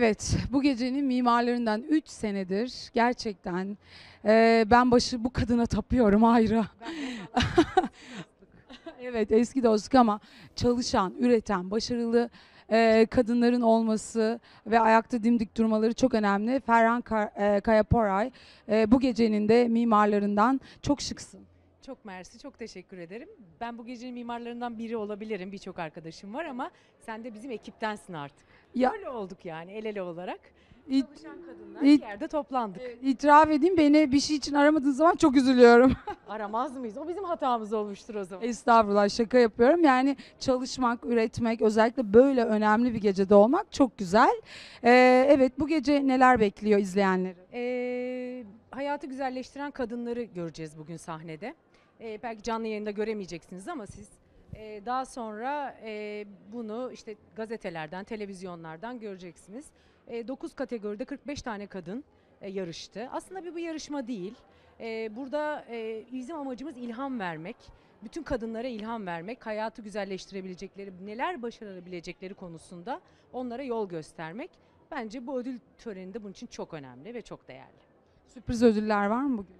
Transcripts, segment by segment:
Evet, bu gecenin mimarlarından 3 senedir gerçekten e, ben başı bu kadına tapıyorum ayrı. evet, eski dostluk ama çalışan, üreten, başarılı e, kadınların olması ve ayakta dimdik durmaları çok önemli. Ferhan Kar- e, Kayaporay e, bu gecenin de mimarlarından çok şıksın. Çok mersi, çok teşekkür ederim. Ben bu gecenin mimarlarından biri olabilirim. Birçok arkadaşım var ama sen de bizim ekiptensin artık. Ya- Öyle olduk yani el ele olarak. İt- Çalışan kadınlar it- bir yerde toplandık. İtiraf edeyim beni bir şey için aramadığın zaman çok üzülüyorum. Aramaz mıyız? O bizim hatamız olmuştur o zaman. Estağfurullah şaka yapıyorum. Yani çalışmak, üretmek özellikle böyle önemli bir gecede olmak çok güzel. Ee, evet bu gece neler bekliyor izleyenleri? Ee, hayatı güzelleştiren kadınları göreceğiz bugün sahnede. Ee, belki canlı yayında göremeyeceksiniz ama siz e, daha sonra e, bunu işte gazetelerden, televizyonlardan göreceksiniz. 9 kategoride 45 tane kadın e, yarıştı. Aslında bir bu yarışma değil. Ee, burada e, bizim amacımız ilham vermek. Bütün kadınlara ilham vermek, hayatı güzelleştirebilecekleri, neler başarabilecekleri konusunda onlara yol göstermek. Bence bu ödül töreninde bunun için çok önemli ve çok değerli. Sürpriz ödüller var mı bugün?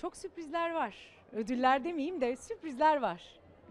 Çok sürprizler var. Ödüller demeyeyim de sürprizler var.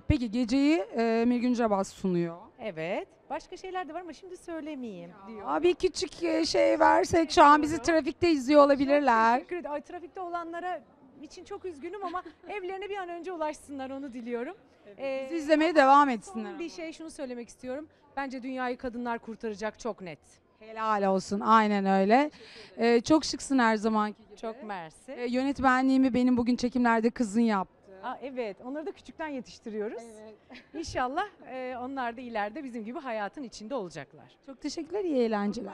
Peki geceyi e, Mirgün Cabas sunuyor. Evet. Başka şeyler de var ama şimdi söylemeyeyim diyor. Abi küçük e, şey versek şu an bizi trafikte izliyor olabilirler. Teşekkür ederim. Ay, trafikte olanlara için çok üzgünüm ama evlerine bir an önce ulaşsınlar onu diliyorum. Ee, Bizi izlemeye devam son etsinler. bir şey şunu söylemek istiyorum. Bence dünyayı kadınlar kurtaracak çok net. Helal olsun aynen öyle. Ee, çok şıksın her zamanki gibi. Çok mersi. Ee, yönetmenliğimi benim bugün çekimlerde kızın yaptı. Aa, evet onları da küçükten yetiştiriyoruz. İnşallah e, onlar da ileride bizim gibi hayatın içinde olacaklar. Çok teşekkürler, iyi eğlenceler.